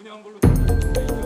운영한 걸로